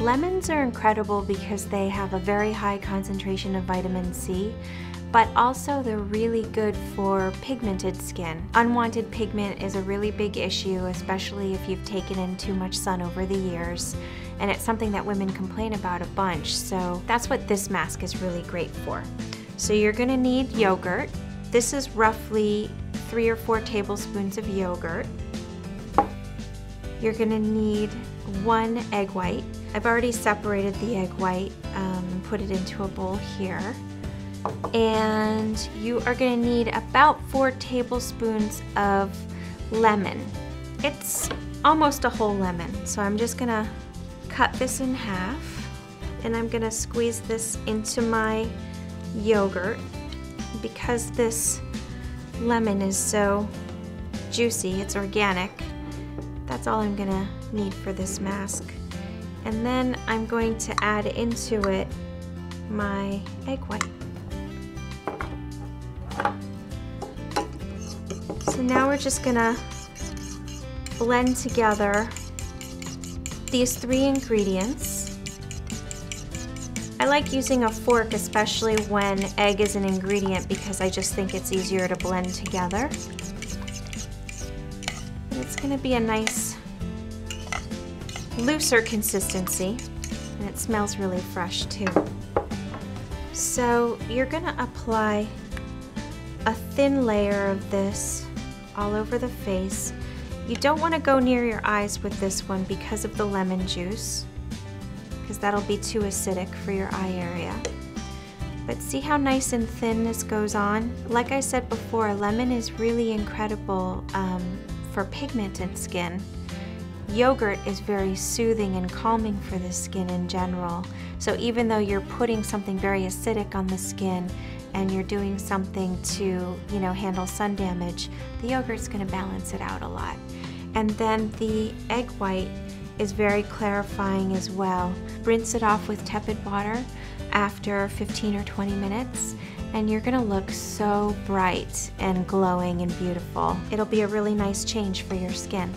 Lemons are incredible because they have a very high concentration of vitamin C, but also they're really good for pigmented skin. Unwanted pigment is a really big issue, especially if you've taken in too much sun over the years, and it's something that women complain about a bunch, so that's what this mask is really great for. So you're gonna need yogurt. This is roughly three or four tablespoons of yogurt. You're gonna need one egg white. I've already separated the egg white um, and put it into a bowl here. And you are gonna need about four tablespoons of lemon. It's almost a whole lemon, so I'm just gonna cut this in half and I'm gonna squeeze this into my yogurt because this lemon is so juicy, it's organic. That's all I'm gonna need for this mask. And then I'm going to add into it my egg white. So now we're just gonna blend together these three ingredients. I like using a fork especially when egg is an ingredient because I just think it's easier to blend together. it's gonna be a nice looser consistency and it smells really fresh too. So you're gonna apply a thin layer of this all over the face. You don't want to go near your eyes with this one because of the lemon juice because that'll be too acidic for your eye area. But see how nice and thin this goes on? Like I said before, lemon is really incredible um, for pigmented skin. Yogurt is very soothing and calming for the skin in general. So even though you're putting something very acidic on the skin and you're doing something to, you know, handle sun damage, the yogurt's gonna balance it out a lot. And then the egg white is very clarifying as well. Rinse it off with tepid water after 15 or 20 minutes and you're gonna look so bright and glowing and beautiful. It'll be a really nice change for your skin.